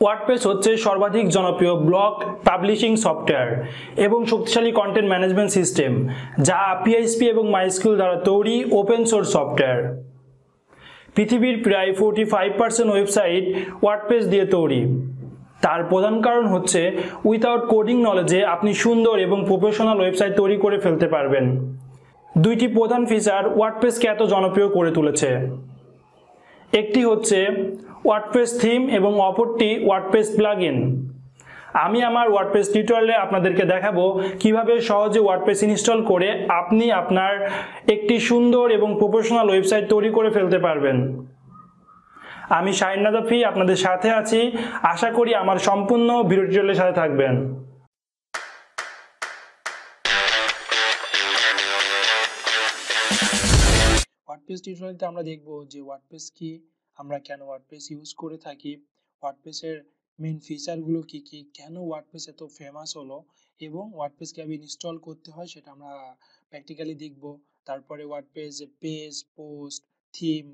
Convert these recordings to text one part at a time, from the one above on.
WordPress হচ্ছে সর্বাধিক জনপ্রিয় ব্লক পাবলিশিং সফটওয়্যার এবং শক্তিশালী কন্টেন্ট ম্যানেজমেন্ট সিস্টেম যা পিএইচপি এবং মাইস্কুল দ্বারা তৈরি ওপেন সোর্স সফটওয়্যার পৃথিবীর প্রায় forty five percent website WordPress দিয়ে তৈরি। তার প্রধান কারণ হচ্ছে উইথাউট কোডিং নলেজে আপনি সুন্দর এবং প্রফেশনাল ওয়েবসাইট তৈরি করে ফেলতে পারবেন। দুইটি প্রধান ফিচার ওয়ার্ডপ্রেসকে এত জনপ্রিয় করে তুলেছে। একটি হচ্ছে ওয়ার্ডপ্রেস থিম এবং অপরটি ওয়ার্ডপ্রেস প্লাগইন আমি আমার ওয়ার্ডপ্রেস টিউটোরিয়ালে আপনাদেরকে দেখাবো কীভাবে সহজে ওয়ার্ডপ্রেস ইনস্টল করে আপনি আপনার একটি সুন্দর এবং প্রফেশনাল ওয়েবসাইট তৈরি করে ফেলতে পারবেন। আমি শাহিন আপনাদের সাথে আছি। আশা করি আমার সম্পূর্ণ ভিডিও টিউটোরিয়ালের সাথে থাকবেন। ওয়ার্ডপ্রেস টিউটোরিয়ালতে আমরা দেখব যে ওয়ার্ডপ্রেস কি, আমরা কেন ওয়ার্ডপ্রেস ইউজ করে থাকি ওয়ার্ডপ্রেসের মেন ফিচারগুলো কি কি, কেন ওয়ার্ডপ্রেস এত ফেমাস হলো এবং ওয়ার্ডপ্রেস কীভাবে ইনস্টল করতে হয় সেটা আমরা প্র্যাকটিক্যালি দেখব। তারপরে ওয়ার্ডপ্রেস পেজ পোস্ট থিম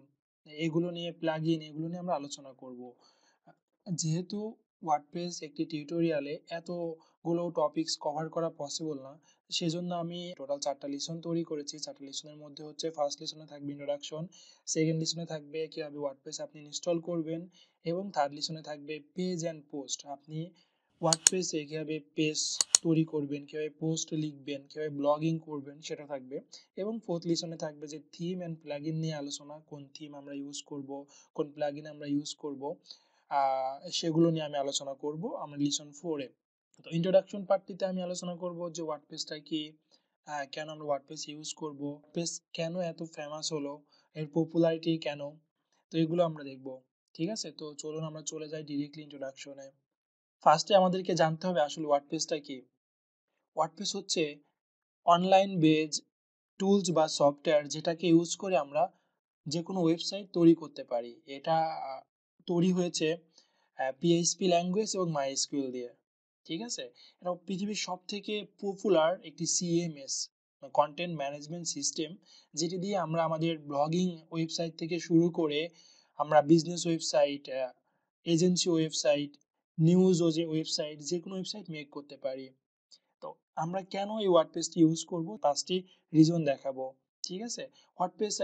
এগুলো নিয়ে প্লাগ ইন এগুলো নিয়ে আমরা আলোচনা করব। যেহেতু ওয়ার্ডপ্রেস একটি টিউটোরিয়ালে এতগুলো টপিকস কভার করা পসিবল না। সেজন্য আমি টোটাল চারটা লিসন তৈরি করেছি। চারটা লিসনের মধ্যে হচ্ছে ফার্স্ট লিসনে থাকবে ইন্ট্রোডাকশন সেকেন্ড লিসনে থাকবে কীভাবে ওয়ার্ডপ্রেস আপনি ইনস্টল করবেন, এবং থার্ড লিসনে থাকবে পেজ অ্যান্ড পোস্ট আপনি ওয়ার্ডপ্রেসে কীভাবে পেজ তৈরি করবেন, কীভাবে পোস্ট লিখবেন, কীভাবে ব্লগিং করবেন সেটা থাকবে। এবং ফোর্থ লিসনে থাকবে যে থিম অ্যান্ড প্লাগইন নিয়ে আলোচনা, কোন থিম আমরা ইউজ করব, কোন প্লাগইন আমরা ইউজ করব। সেগুলো নিয়ে আমি আলোচনা করব। আমার লিসন ফোরে তো ইন্ট্রোডাকশন পার্টটিতে আমি আলোচনা করব যে ওয়ার্ডপ্রেসটা কি কেন আমরা ওয়ার্ডপ্রেস ইউজ করব প্রেস কেন এত ফেমাস হলো, এর পপুলারিটি কেন, তো এগুলো আমরা দেখব। ঠিক আছে? তো চলুন আমরা চলে যাই ডিরেক্টলি ইন্ট্রোডাকশনে ফার্স্টে আমাদেরকে জানতে হবে আসলে ওয়ার্ডপ্রেসটা কি। ওয়ার্ডপ্রেস হচ্ছে অনলাইন বেজ টুলস বা সফটওয়্যার যেটাকে ইউজ করে আমরা যে কোনো ওয়েবসাইট তৈরি করতে পারি। এটা তৈরি হয়েছে পিএইচপি ল্যাঙ্গুয়েজ এবং মাইএসকিউএল দিয়ে। ঠিক আছে? এটা পৃথিবীর সব থেকে পপুলার একটি সিএমএস কন্টেন্ট ম্যানেজমেন্ট সিস্টেম যেটি দিয়ে আমরা আমাদের ব্লগিং ওয়েবসাইট থেকে শুরু করে আমরা business website agency website news ও যে ওয়েবসাইট যে কোনো ওয়েবসাইট মেক করতে পারি। তো আমরা কেন এই ওয়ার্ডপ্রেসটি ইউজ করব? পাঁচটি রিজন দেখাবো। ঠিক আছে? ওয়ার্ডপ্রেস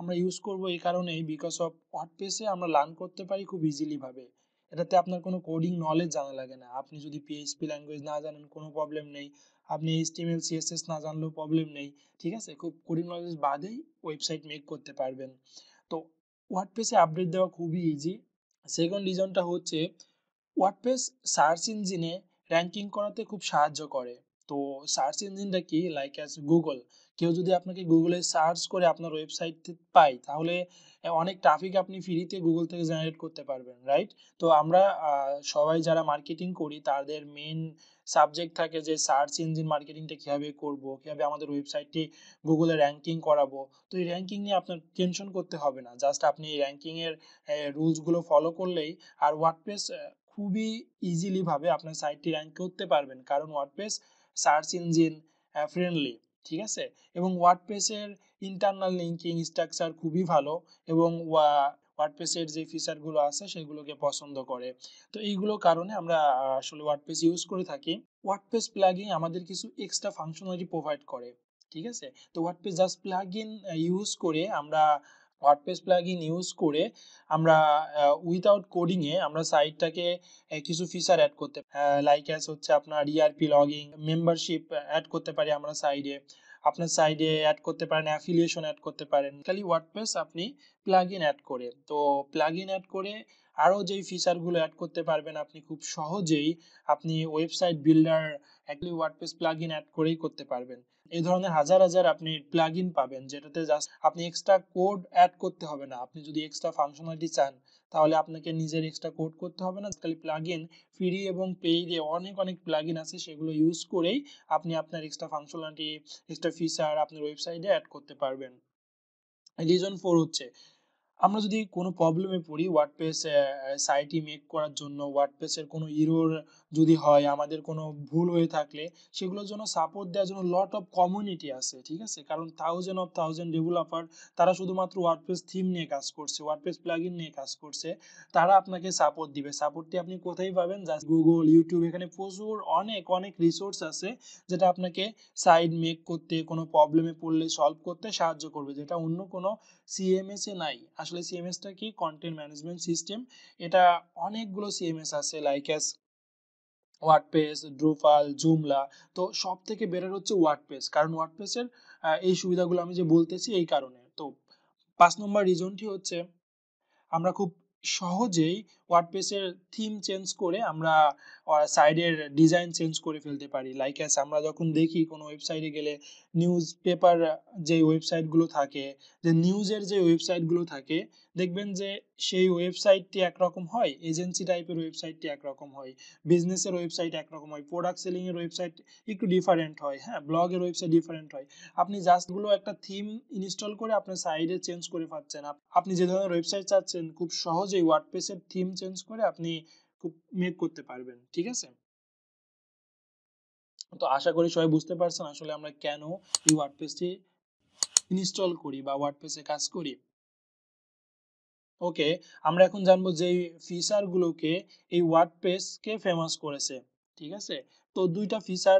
আমরা ইউজ করব এই কারণেই বিকজ অফ ওয়ার্ডপ্রেসে আমরা লার্ন করতে পারি খুব ইজিলি ভাবে। এটাতে আপনার কোনো কোডিং নলেজ জানা লাগে না। আপনি যদি পিএইচপি ল্যাঙ্গুয়েজ না জানেন, কোনো প্রবলেম নেই। আপনি এইচটিএমএল সিএসএস না জানলেও প্রবলেম নেই, ঠিক আছে? খুব কোডিং নলেজ বাদেই ওয়েবসাইট মেক করতে পারবেন। তো ওয়ার্ডপ্রেসে আপডেট দেওয়া খুবই ইজি সেকেন্ড রিজনটা হচ্ছে ওয়ার্ডপ্রেস সার্চ ইঞ্জিনে র্যাঙ্কিং করাতে খুব সাহায্য করে। তো সার্চ ইঞ্জিনটা কি? লাইক অ্যাজ গুগল কেউ যদি আপনাকে গুগলে সার্চ করে আপনার ওয়েবসাইট পায়, তাহলে অনেক ট্রাফিক আপনি ফ্রিতে গুগল থেকে জেনারেট করতে পারবেন রাইট তো আমরা সবাই যারা মার্কেটিং করি, তাদের মেন সাবজেক্ট থাকে যে সার্চ ইঞ্জিন মার্কেটিংটা কীভাবে করব, কীভাবে আমাদের ওয়েবসাইটটি গুগলে র্যাঙ্কিং করাবো। তো এই র্যাঙ্কিং নিয়ে আপনার টেনশন করতে হবে না। জাস্ট আপনি এই র্যাঙ্কিংয়ের রুলসগুলো ফলো করলেই আর ওয়ার্ডপ্রেস খুবই ইজিলিভাবে আপনার সাইটটি র্যাঙ্ক করতে পারবেন। কারণ ওয়ার্ডপ্রেস সার্চ ইঞ্জিন ফ্রেন্ডলি ঠিক আছে? এবং ওয়ার্ডপ্রেসের ইন্টারনাল লিঙ্কিং স্ট্রাকচার খুবই ভালো এবং ওয়ার্ডপ্রেসের যে ফিচারগুলো আছে সেগুলোকে পছন্দ করে। তো এইগুলো কারণে আমরা আসলে ওয়ার্ডপ্রেস ইউজ করে থাকি। ওয়ার্ডপ্রেস প্লাগিং আমাদের কিছু এক্সট্রা ফাংশনালিটি প্রোভাইড করে, ঠিক আছে? তো ওয়ার্ডপ্রেস জাস্ট প্লাগইন ইউজ করে আমরা ওয়ার্ডপ্রেস প্লাগইন ইউজ করে আমরা উইথাউট কোডিংয়ে আমরা সাইটটাকে কিছু ফিচার অ্যাড করতে লাইক অ্যাস হচ্ছে আপনার ইআরপি লগিং মেম্বারশিপ অ্যাড করতে পারি আমরা সাইডে আপনার সাইডে অ্যাড করতে পারেন অ্যাফিলিয়েশন অ্যাড করতে পারেন। খালি ওয়ার্ডপ্রেস আপনি প্লাগ ইন অ্যাড করে। তো প্লাগ ইন অ্যাড করে আরও যেই ফিচারগুলো অ্যাড করতে পারবেন আপনি খুব সহজেই আপনি website builder actually WordPress plugin add করেই করতে পারবেন। এই ধরনের হাজার হাজার আপনি প্লাগ ইন পাবেন, যেটাতে জাস্ট আপনি এক্সট্রা কোড অ্যাড করতে হবে না। আপনি যদি এক্সট্রা ফাংশনালিটি চান, তাহলে আপনাকে নিজের এক্সট্রা কোড করতে হবে না। খালি প্লাগ ইন ফ্রি এবং পেইডে অনেক অনেক প্লাগ ইন আছে, সেগুলো ইউজ করেই আপনি আপনার এক্সট্রা ফাংশনালিটি এক্সট্রা ফিচার আপনার ওয়েবসাইটে অ্যাড করতে পারবেন। রিজন ফোর হচ্ছে আমরা যদি কোনো প্রবলেমে পড়ি ওয়ার্ডপ্রেস সাইটই মেক করার জন্য ওয়ার্ডপ্রেসের কোনো ইরোর যদি হয়, আমাদের কোনো ভুল হয়ে থাকলে সেগুলোর জন্য সাপোর্ট দেওয়ার জন্য লট অফ কমিউনিটি আছে, ঠিক আছে? কারণ থাউজেন্ড অফ থাউজেন্ড ডেভেলপার তারা শুধুমাত্র ওয়ার্ডপ্রেস থিম নিয়ে কাজ করছে ওয়ার্ডপ্রেস প্লাগইন নিয়ে কাজ করছে, তারা আপনাকে সাপোর্ট দিবে। সাপোর্টটি আপনি কোথায় পাবেন? জাস্ট গুগল ইউটিউব এখানে প্রচুর, অনেক অনেক রিসোর্স আছে যেটা আপনাকে সাইড মেক করতে, কোনো প্রবলেমে পড়লে সলভ করতে সাহায্য করবে, যেটা অন্য কোনো সিএমএস এ নাই। আসলে সিএমএসটা কি? কন্টেন্ট ম্যানেজমেন্ট সিস্টেম এটা অনেকগুলো সিএমএস আছে like as WordPress Drupal Joomla তো সব থেকে বেটার হচ্ছে ওয়ার্ডপ্রেস কারণ ওয়ার্ডপ্রেসের এই সুবিধাগুলো আমি যে বলতেছি এই কারণে। তো পাঁচ নম্বর রিজনটি হচ্ছে, আমরা খুব সহজেই ওয়ার্ডপ্রেসের থিম চেঞ্জ করে আমরা সাইডের ডিজাইন চেঞ্জ করে ফেলতে পারি। লাইক অ্যাস আমরা যখন দেখি কোনো ওয়েবসাইটে গেলে নিউজ পেপার যে ওয়েবসাইটগুলো থাকে, যে নিউজের যে ওয়েবসাইটগুলো থাকে, দেখবেন যে সেই ওয়েবসাইটটি একরকম হয় এজেন্সি টাইপের ওয়েবসাইটটি একরকম হয় বিজনেসের ওয়েবসাইট একরকম হয় প্রোডাক্ট সেলিংয়ের ওয়েবসাইট একটু ডিফারেন্ট হয় হ্যাঁ ব্লগের ওয়েবসাইট ডিফারেন্ট হয়। আপনি জাস্টগুলো একটা থিম ইনস্টল করে আপনার সাইডে চেঞ্জ করে পাচ্ছেন আপনি যে ধরনের ওয়েবসাইট চাচ্ছেন, খুব সহজেই ওয়ার্ডপ্রেসের থিম চেঞ্জ করে আপনি মেক করতে পারবেন, ঠিক আছে? তো আশা করি সবাই বুঝতে পারছেন আসলে আমরা কেন এই ওয়ার্ডপ্রেসটি ইনস্টল করি বা ওয়ার্ডপ্রেসে কাজ করি। ওকে আমরা এখন জানব যে ফিচার গুলোকে এই ওয়ার্ডপ্রেসকে ফেমাস করেছে, ঠিক আছে? তো দুইটা ফিচার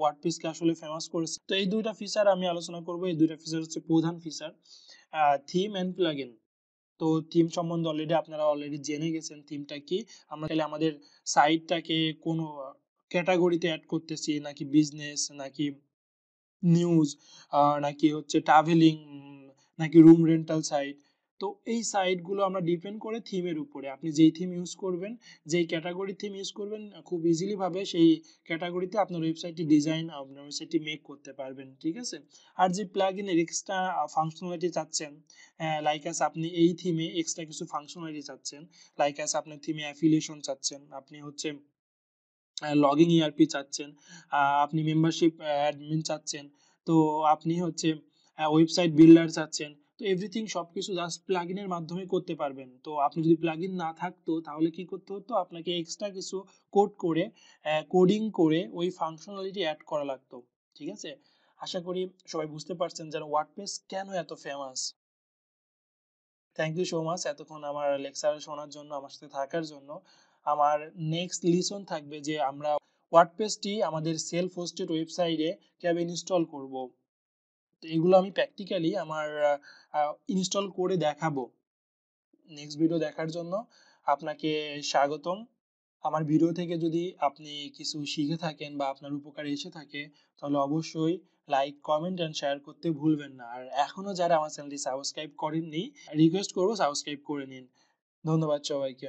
ওয়ার্ডপ্রেসকে আসলে ফেমাস করেছে। তো এই দুইটা ফিচার আমি আলোচনা করব। এই দুইটা ফিচার হচ্ছে প্রধান ফিচার থিম এন্ড প্লাগইন তো থিম সম্বন্ধে অলরেডি আপনারা অলরেডি জেনে গেছেন থিমটা কি। আমরা তাহলে আমাদের সাইটটাকে কোন ক্যাটাগরিতে অ্যাড করতেছি, নাকি বিজনেস নাকি নিউজ নাকি হচ্ছে ট্রাভেলিং নাকি রুম রেন্টাল সাইট তো এই সাইটগুলো আমরা ডিপেন্ড করে থিমের উপরে। আপনি যেই থিম ইউজ করবেন, যেই ক্যাটাগরি থিম ইউজ করবেন, খুব ইজিলিভাবে সেই ক্যাটাগরিতে আপনার ওয়েবসাইটটি ডিজাইন আপনার ওয়েবসাইটটি মেক করতে পারবেন, ঠিক আছে? আর যে প্লাগ ইনের এক্সট্রা ফাংশনালিটি চাচ্ছেন লাইক আস আপনি এই থিমে এক্সট্রা কিছু ফাংশনালিটি চাচ্ছেন লাইক আস আপনার থিমে অ্যাফিলিয়েশন চাচ্ছেন, আপনি হচ্ছে লগ লগিং ইআরপি চাচ্ছেন আপনি মেম্বারশিপ অ্যাডমিন চাচ্ছেন, তো আপনি হচ্ছে ওয়েবসাইট বিল্ডার চাচ্ছেন তো এভরিথিং সব কিছু জাস্ট প্লাগ ইনের মাধ্যমে করতে পারবেন। তো আপনি যদি প্লাগ ইন না থাকতো, তাহলে কি করতে হতো? আপনাকে এক্সট্রা কিছু কোড করে কোডিং করে ওই ফাংশনালিটি অ্যাড করা লাগতো। ঠিক আছে? আশা করি সবাই বুঝতে পারছেন যেন ওয়ার্ডপ্রেস কেন এত famous thank you so much এতক্ষণ আমার লেকচার শোনার জন্য, আমার সাথে থাকার জন্য। আমার নেক্সট লিসন থাকবে যে আমরা ওয়ার্ডপ্রেসটি আমাদের সেলফ হোস্টেড ওয়েবসাইটে কীভাবে ইনস্টল করব। তো এগুলো আমি প্র্যাকটিক্যালি আমার ইনস্টল করে দেখাবো। নেক্সট ভিডিও দেখার জন্য আপনাকে স্বাগতম। আমার ভিডিও থেকে যদি আপনি কিছু শিখে থাকেন বা আপনার উপকারে এসে থাকে, তাহলে অবশ্যই লাইক কমেন্ট অ্যান্ড শেয়ার করতে ভুলবেন না। আর এখনও যারা আমার চ্যানেলটি সাবস্ক্রাইব করেননি রিকোয়েস্ট করব সাবস্ক্রাইব করে নিন। ধন্যবাদ সবাইকে।